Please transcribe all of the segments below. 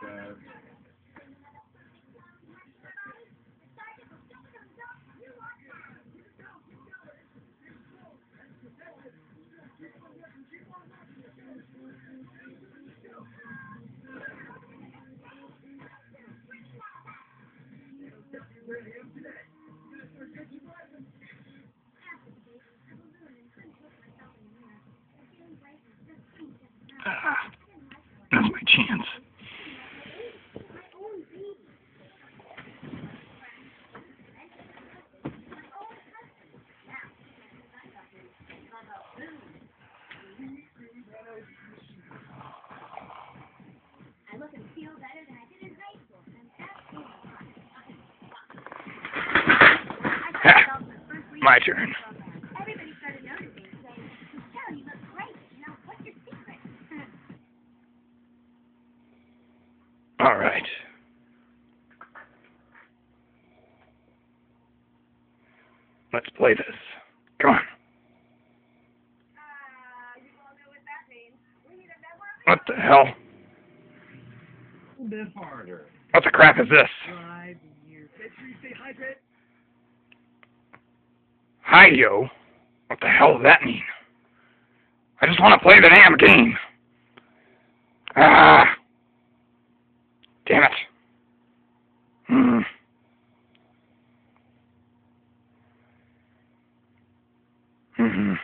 Fast. Ah, that's my chance. Your turn. All right. Let's play this. Come on. Uh, you all know what that means. We need a member of What the hell? A bit harder. What the crap is this? Drive you. Make sure you stay hydrated. Hi, yo. What the hell does that mean? I just want to play the damn game. Ah. Damn it. Hmm. Hmm.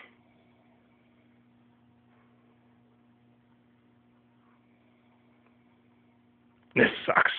This sucks.